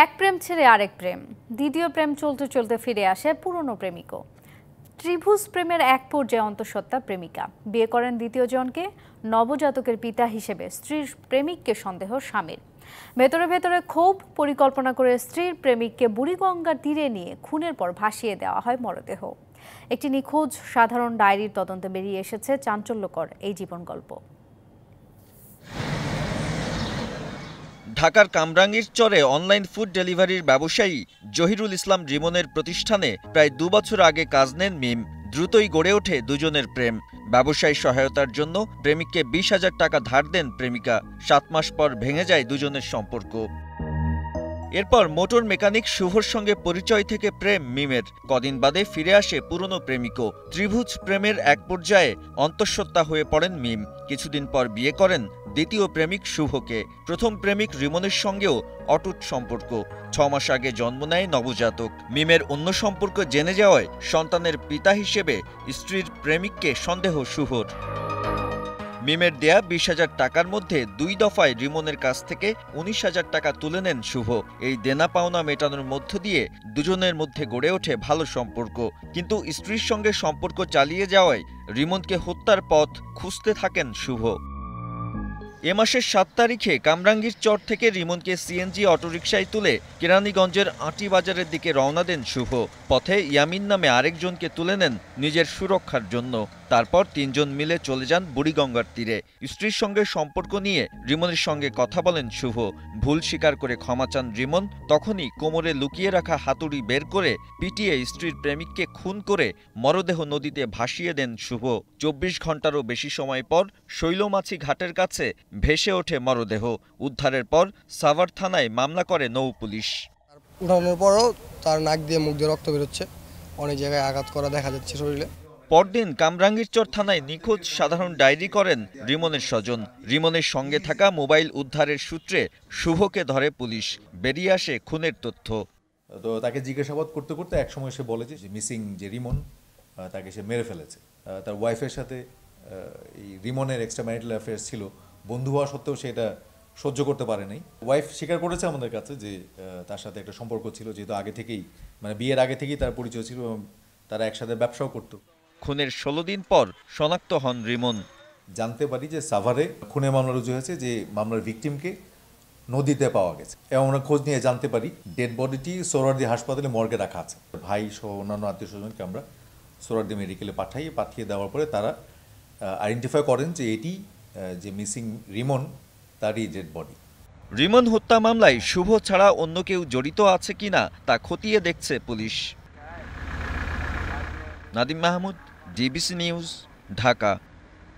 এক প্রেম ছেড়ে আরেক প্রেম। দ্বিতীয় প্রেম চলতে চলতে ফিরে আসে পুরনো প্রেমিকও। ত্রিভুজ প্রেমের এক পর্যায়ে অন্তঃসত্ত্বা প্রেমিকা। বিয়ে করেন দ্বিতীয় জনকে, নবজাতকের পিতা হিসেবে স্ত্রীর প্রেমিককে সন্দেহ স্বামীর। ভেতরে ভেতরে ক্ষোভ পরিকল্পনা করে স্ত্রীর প্রেমিককে বুড়িগঙ্গার তীরে নিয়ে খুনের পর ভাসিয়ে দেওয়া হয় মরদেহ। একটি নিখোঁজ সাধারণ ডায়েরির তদন্তে বেরিয়ে এসেছে চাঞ্চল্যকর এই জীবন গল্প ঢাকার কামরাঙ্গীর চরে অনলাইন ফুড ডেলিভারির ব্যবসায়ী জহিরুল ইসলাম রিমনের প্রতিষ্ঠানে প্রায় দু বছর আগে কাজ নেন মিম। দ্রুতই গড়ে ওঠে দুজনের প্রেম। ব্যবসায়ী সহায়তার জন্য প্রেমিককে বিশ হাজার টাকা ধার দেন প্রেমিকা। সাত মাস পর ভেঙে যায় দুজনের সম্পর্ক। এরপর মোটর মেকানিক শুভর সঙ্গে পরিচয় থেকে প্রেম মিমের। কদিন বাদে ফিরে আসে পুরনো প্রেমিকও। ত্রিভুজ প্রেমের এক পর্যায়ে অন্তঃসত্ত্বা হয়ে পড়েন মিম। কিছুদিন পর বিয়ে করেন দ্বিতীয় প্রেমিক শুভকে। প্রথম প্রেমিক রিমনের সঙ্গেও অটুট সম্পর্ক। ছ মাস আগে জন্ম নেয় নবজাতক। মিমের অন্য সম্পর্ক জেনে যাওয়ায় সন্তানের পিতা হিসেবে স্ত্রীর প্রেমিককে সন্দেহ শুভর। মিমের দেয়া বিশ হাজার টাকার মধ্যে দুই দফায় রিমনের কাছ থেকে উনিশ হাজার টাকা তুলে নেন শুভ। এই দেনা পাওনা মেটানোর মধ্য দিয়ে দুজনের মধ্যে গড়ে ওঠে ভালো সম্পর্ক। কিন্তু স্ত্রীর সঙ্গে সম্পর্ক চালিয়ে যাওয়ায় রিমনকে হত্যার পথ খুঁজতে থাকেন শুভ। এ মাসের সাত তারিখে কামরাঙ্গীর চর থেকে রিমনকে সিএনজি অটোরিকশায় তুলে কেরানীগঞ্জের আঁটি বাজারের দিকে রওনা দেন শুভ। পথে ইয়ামিন নামে আরেকজনকে তুলে নেন নিজের সুরক্ষার জন্য। তারপর তিনজন মিলে চলে যান বুড়িগঙ্গার তীরে। স্ত্রীর সঙ্গে সম্পর্ক নিয়ে রিমনের সঙ্গে কথা বলেন শুভ। ভুল স্বীকার করে ক্ষমা চান রিমন। তখনই কোমরে লুকিয়ে রাখা হাতুড়ি বের করে পিটিয়ে স্ত্রীর প্রেমিককে খুন করে মরদেহ নদীতে ভাসিয়ে দেন শুভ। চব্বিশ ঘন্টারও বেশি সময় পর শৈলমাছি ঘাটের কাছে ভেসে ওঠে মরদেহ। উদ্ধারের পর সাভার থানায় মামলা করে নৌ পুলিশ। উঠানোর পরও তার নাক দিয়ে মুখ দিয়ে রক্ত বেরোচ্ছে। অনেক জায়গায় আঘাত করা দেখা যাচ্ছে শরীরে। পরদিন কামরাঙ্গীরচর থানায় নিখোঁজ সাধারণ ডায়েরি করেন রিমনের স্বজন। রিমনের সঙ্গে থাকা মোবাইল উদ্ধারের সূত্রে শুভকে ধরে পুলিশ। বেরিয়ে আসে খুনের তথ্য। তো তাকে জিজ্ঞাসাবাদ করতে করতে একসময় সে বলে যে মিসিং যে রিমন তাকে সে মেরে ফেলেছে। তার ওয়াইফের সাথে এই রিমনের এক্সট্রা ম্যারিটাল অ্যাফেয়ার্স ছিল। বন্ধু হওয়া সত্ত্বেও সে এটা সহ্য করতে পারে নাই। ওয়াইফ স্বীকার করেছে আমাদের কাছে যে তার সাথে একটা সম্পর্ক ছিল, যেহেতু আগে থেকেই মানে বিয়ের আগে থেকেই তার পরিচয় ছিল এবং তারা একসাথে ব্যবসাও করতো। খুনের ষোলো দিন পর শনাক্ত হন রিমন। জানতে পারি যে সাভারে খুনে মামলা রুজু হয়েছে যে মামলার ভিকটিমকে নদীতে পাওয়া গেছে। এবং আমরা খোঁজ নিয়ে জানতে পারি ডেড বডিটি সোরারদি হাসপাতালে মর্গে রাখা আছে। ভাই সহ অন্যান্য আত্মীয় স্বজনকে আমরা সোরারদি মেডিকেলে পাঠাই পাঠিয়ে দেওয়ার পরে তারা আইডেন্টিফাই করেন যে এটি যে মিসিং রিমন তারই ডেড বডি রিমন হত্যা মামলায় শুভ ছাড়া অন্য কেউ জড়িত আছে কিনা তা খতিয়ে দেখছে police. Nadim Mahmud DBC news Dhaka.